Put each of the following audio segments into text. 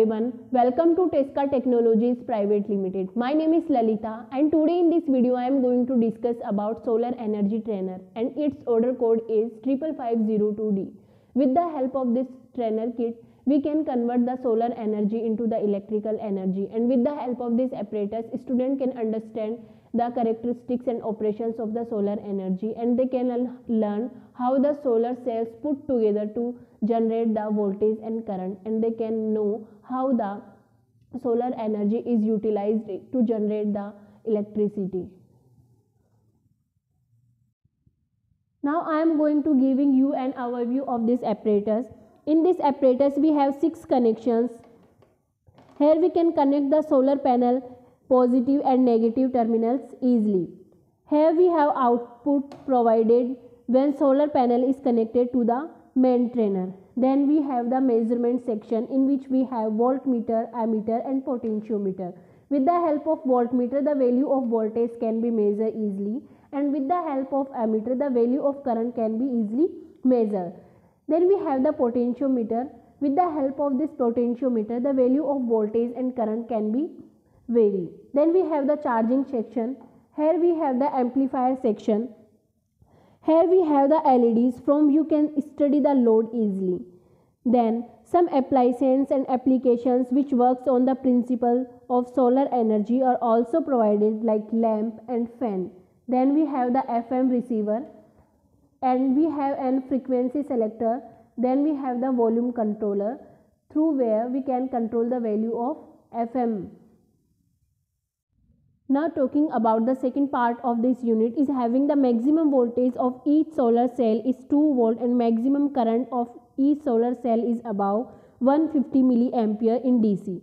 everyone, welcome to Tesca Technologies Private Limited. My name is Lalita and today in this video I am going to discuss about solar energy trainer and its order code is 55502D. With the help of this trainer kit, we can convert the solar energy into the electrical energy and with the help of this apparatus, student can understand the characteristics and operations of the solar energy and they can learn how the solar cells put together to generate the voltage and current and they can know how the solar energy is utilized to generate the electricity. Now I am going to giving you an overview of this apparatus. In this apparatus we have six connections. Here we can connect the solar panel positive and negative terminals easily. Here we have output provided when solar panel is connected to the main trainer. Then we have the measurement section in which we have voltmeter, ammeter and potentiometer. With the help of voltmeter, the value of voltage can be measured easily and with the help of ammeter, the value of current can be easily measured. Then we have the potentiometer. With the help of this potentiometer, the value of voltage and current can be vary. Then we have the charging section. Here we have the amplifier section here we have the LEDs from you can study the load easily. Then some appliances and applications which works on the principle of solar energy are also provided like lamp and fan. Then we have the FM receiver and we have an frequency selector. Then we have the volume controller through where we can control the value of FM now talking about the second part of this unit is having the maximum voltage of each solar cell is 2 volt and maximum current of each solar cell is above 150 milliampere in DC.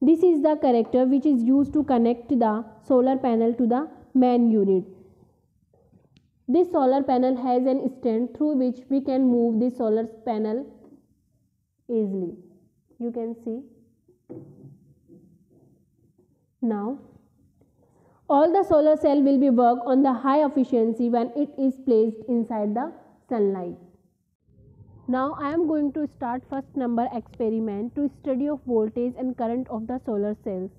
This is the connector which is used to connect the solar panel to the main unit. This solar panel has an stand through which we can move the solar panel easily. You can see. Now all the solar cell will be work on the high efficiency when it is placed inside the sunlight. Now I am going to start first number experiment to study of voltage and current of the solar cells.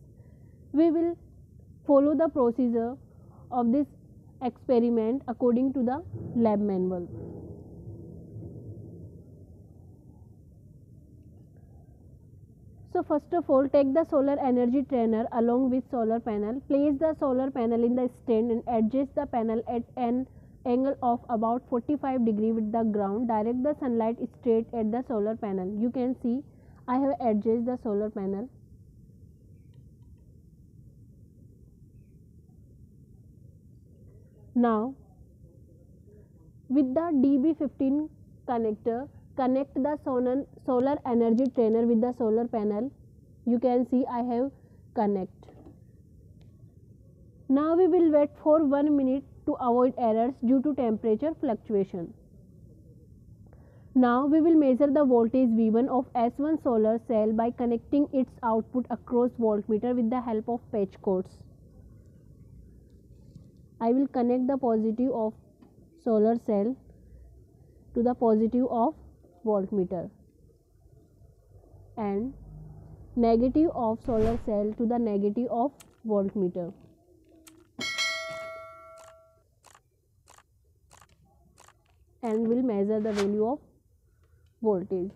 We will follow the procedure of this experiment according to the lab manual. So first of all take the solar energy trainer along with solar panel. Place the solar panel in the stand and adjust the panel at an angle of about 45 degree with the ground. Direct the sunlight straight at the solar panel. You can see I have adjusted the solar panel. Now with the DB15 connector connect the solar energy trainer with the solar panel. You can see I have connect. Now we will wait for 1 minute to avoid errors due to temperature fluctuation. Now we will measure the voltage V1 of S1 solar cell by connecting its output across voltmeter with the help of patch cords. I will connect the positive of solar cell to the positive of voltmeter and negative of solar cell to the negative of voltmeter. and will measure the value of voltage.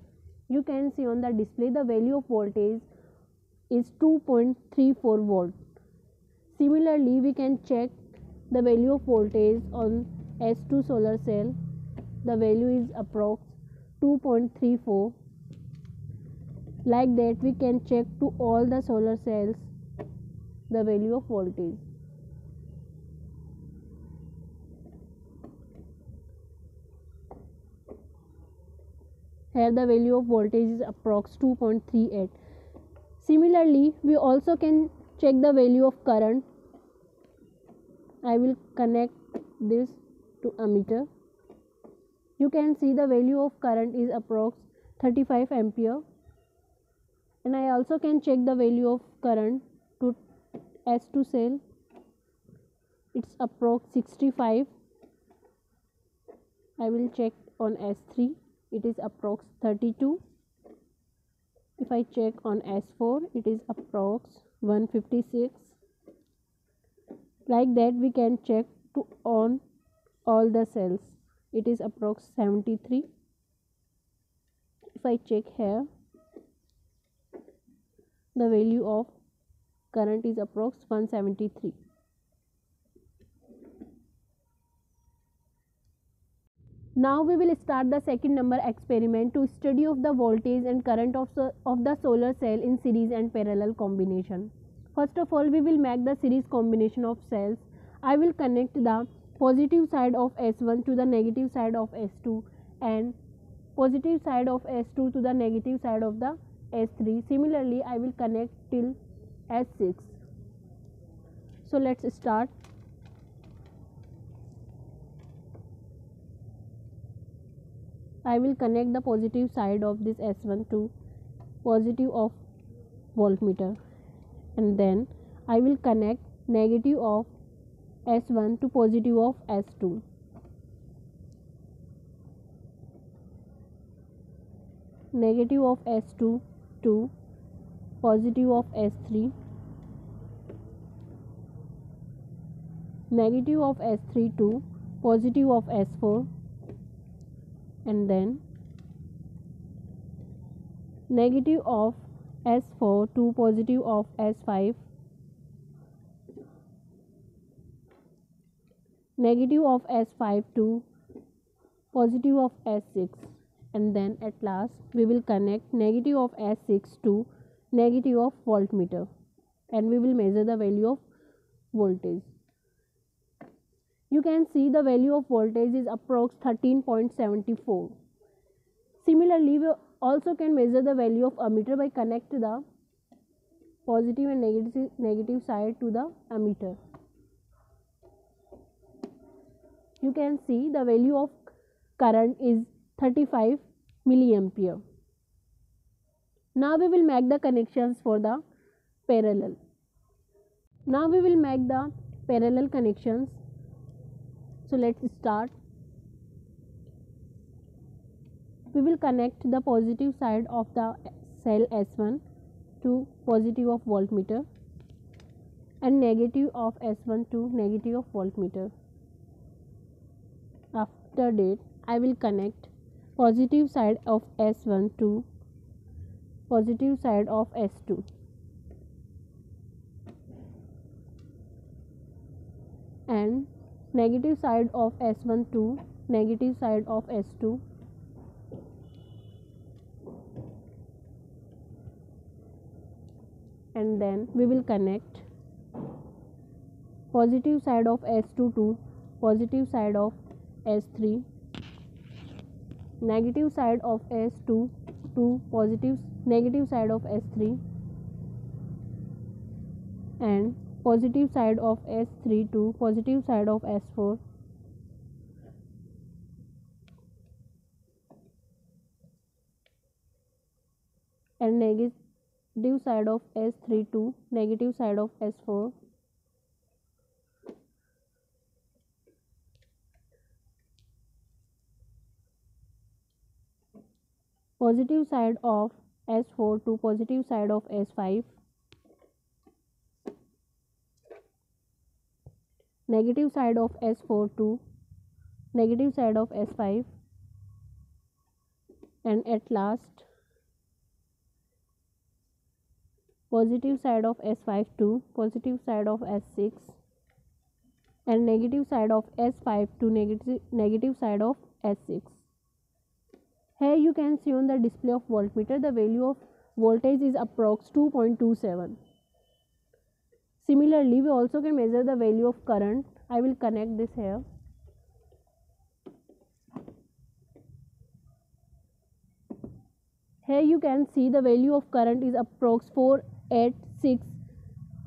You can see on the display the value of voltage is 2.34 volt. Similarly, we can check the value of voltage on S2 solar cell. The value is approx 2.34 like that we can check to all the solar cells the value of voltage. Here the value of voltage is approx 2.38 similarly we also can check the value of current. I will connect this to ammeter you can see the value of current is approx 35 ampere. And I also can check the value of current to S2 cell it's approx 65 I will check on S3 it is approx 32 if I check on S4 it is approx 156 like that we can check to on all the cells it is approx 73 if I check here the value of current is approx 173 Now we will start the second number experiment to study of the voltage and current of, of the solar cell in series and parallel combination. First of all we will make the series combination of cells. I will connect the positive side of S1 to the negative side of S2 and positive side of S2 to the negative side of the S3. Similarly I will connect till S6. So let's start. I will connect the positive side of this S1 to positive of voltmeter and then I will connect negative of S1 to positive of S2. Negative of S2 to positive of S3. Negative of S3 to positive of S4 and then negative of S4 to positive of S5 negative of S5 to positive of S6 and then at last we will connect negative of S6 to negative of voltmeter. And we will measure the value of voltage. You can see the value of voltage is approx 13.74 similarly we also can measure the value of ammeter by connect the positive and negative negative side to the ammeter you can see the value of current is 35 milliampere. Now we will make the connections for the parallel. Now we will make the parallel connections. So let's start. We will connect the positive side of the cell S1 to positive of voltmeter and negative of S1 to negative of voltmeter after that I will connect positive side of S1 to positive side of S2 and negative side of S1 to negative side of S2 and then we will connect positive side of S2 to positive side of S3 negative side of S2 to positive negative side of S3 and positive side of S3 to positive side of S4 and negative side of S3 to negative side of S4 positive side of S4 to positive side of S5 negative side of S4 to negative side of S5 and at last positive side of S5 to positive side of S6 and negative side of S5 to negative, negative side of S6. Here you can see on the display of voltmeter the value of voltage is approx 2.27. Similarly, we also can measure the value of current. I will connect this here. Here you can see the value of current is approx 486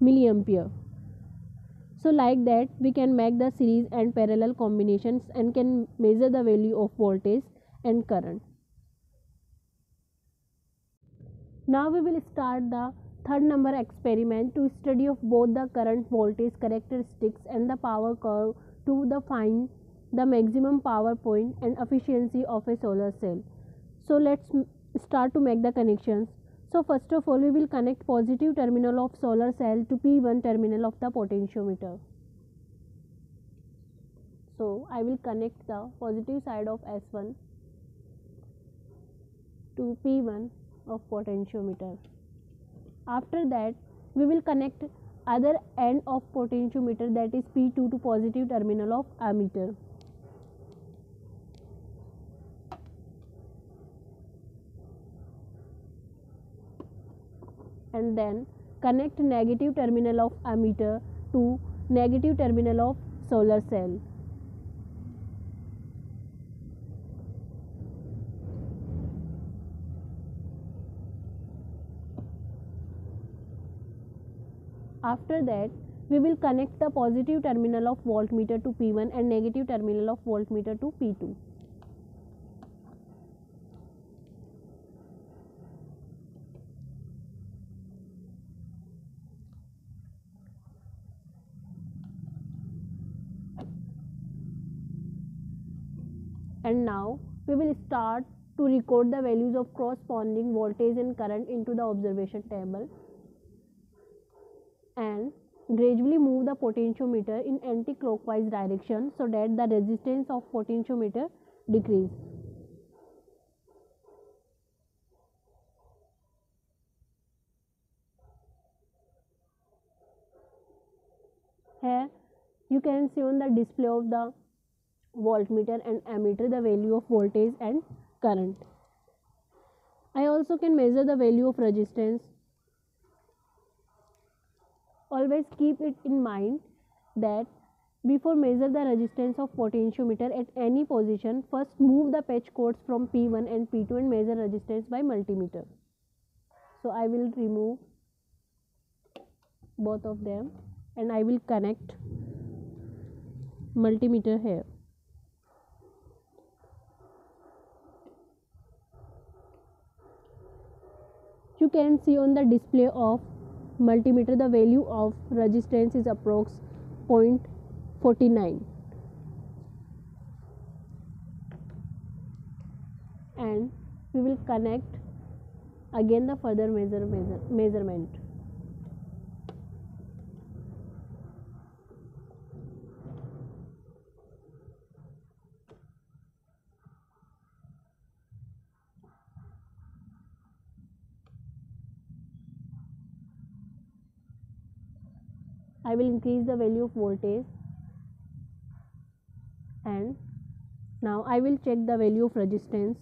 milliampere. So like that we can make the series and parallel combinations and can measure the value of voltage and current. Now we will start the third number experiment to study of both the current voltage characteristics and the power curve to the find the maximum power point and efficiency of a solar cell. So let's start to make the connections. So first of all we will connect positive terminal of solar cell to P1 terminal of the potentiometer. So I will connect the positive side of S1 to P1 of potentiometer. After that we will connect other end of potentiometer that is P2 to positive terminal of ammeter. and then connect negative terminal of ammeter to negative terminal of solar cell. After that, we will connect the positive terminal of voltmeter to P1 and negative terminal of voltmeter to P2. And now we will start to record the values of corresponding voltage and current into the observation table and gradually move the potentiometer in anti-clockwise direction so that the resistance of potentiometer decrease. Here you can see on the display of the voltmeter and ammeter the value of voltage and current. I also can measure the value of resistance always keep it in mind that before measure the resistance of potentiometer at any position first move the patch cords from P1 and P2 and measure resistance by multimeter. So I will remove both of them and I will connect multimeter here. You can see on the display of multimeter the value of resistance is approx 0.49 and we will connect again the further measure, measure measurement I will increase the value of voltage and now I will check the value of resistance.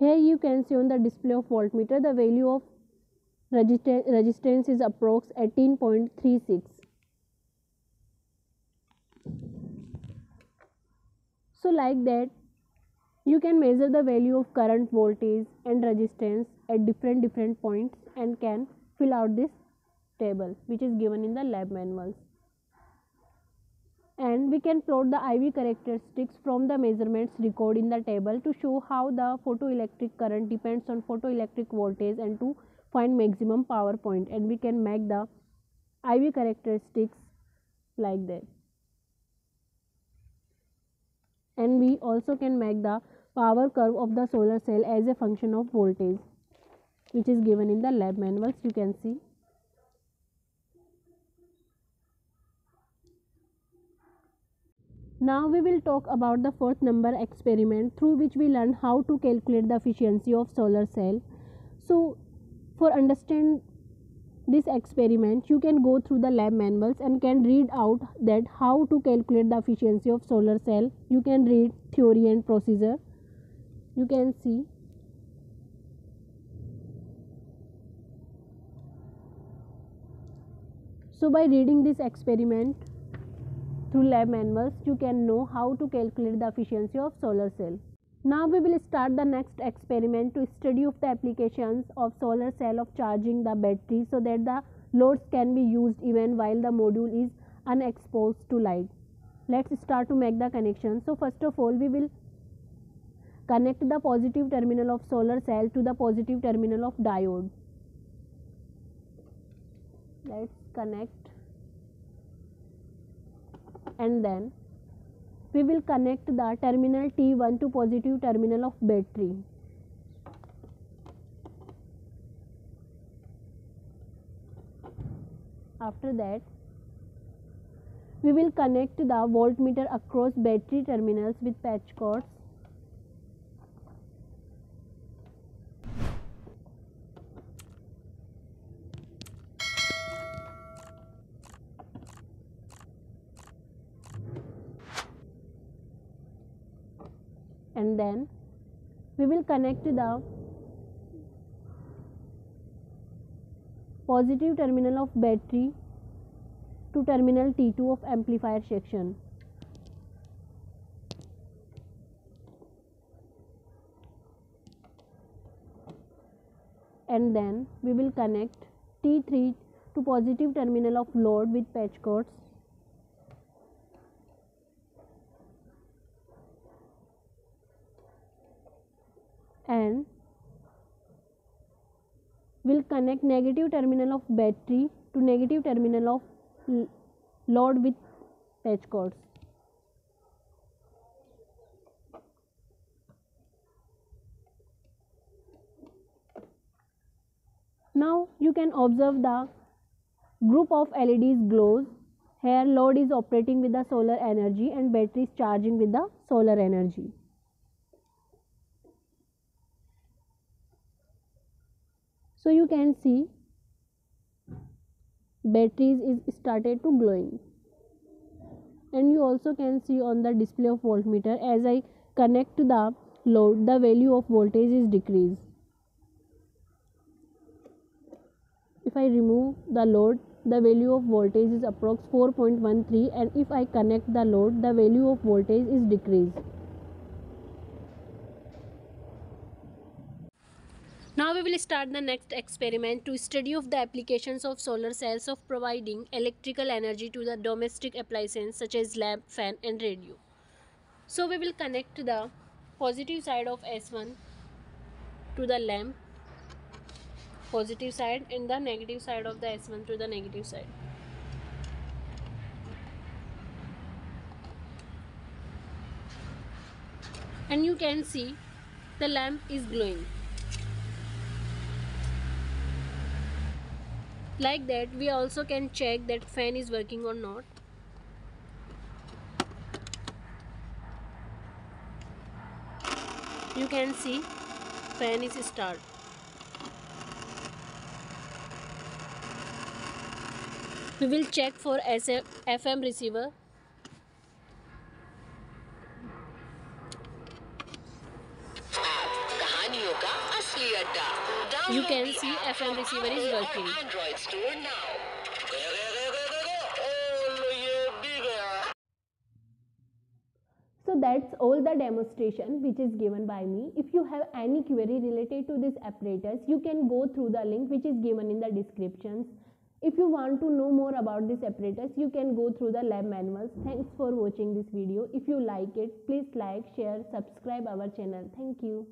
Here you can see on the display of voltmeter the value of resistance is approx 18.36 So like that you can measure the value of current voltage and resistance at different different points and can fill out this table which is given in the lab manuals. And we can plot the IV characteristics from the measurements recorded in the table to show how the photoelectric current depends on photoelectric voltage and to find maximum power point and we can make the IV characteristics like that and we also can make the power curve of the solar cell as a function of voltage which is given in the lab manuals you can see. Now we will talk about the fourth number experiment through which we learn how to calculate the efficiency of solar cell. So for understand this experiment you can go through the lab manuals and can read out that how to calculate the efficiency of solar cell. You can read theory and procedure. You can see. So by reading this experiment through lab manuals you can know how to calculate the efficiency of solar cell now we will start the next experiment to study of the applications of solar cell of charging the battery so that the loads can be used even while the module is unexposed to light. Let's start to make the connection. So first of all we will connect the positive terminal of solar cell to the positive terminal of diode. let's connect and then we will connect the terminal T1 to positive terminal of battery. After that we will connect the voltmeter across battery terminals with patch cords and then we will connect the positive terminal of battery to terminal T2 of amplifier section. And then we will connect T3 to positive terminal of load with patch cords. And will connect negative terminal of battery to negative terminal of load with patch cords. Now you can observe the group of LEDs glows. Here load is operating with the solar energy and battery is charging with the solar energy. So you can see batteries is started to glowing and you also can see on the display of voltmeter as I connect to the load the value of voltage is decreased. If I remove the load the value of voltage is approx 4.13 and if I connect the load the value of voltage is decreased. Now we start the next experiment to study of the applications of solar cells of providing electrical energy to the domestic appliances such as lamp, fan and radio. So we will connect the positive side of S1 to the lamp positive side and the negative side of the S1 to the negative side. And you can see the lamp is glowing. Like that we also can check that fan is working or not you can see fan is start we will check for FM receiver You can see FM receiver is working. So that's all the demonstration which is given by me. If you have any query related to this apparatus, you can go through the link which is given in the descriptions. If you want to know more about this apparatus, you can go through the lab manuals. Thanks for watching this video. If you like it, please like, share, subscribe our channel. Thank you.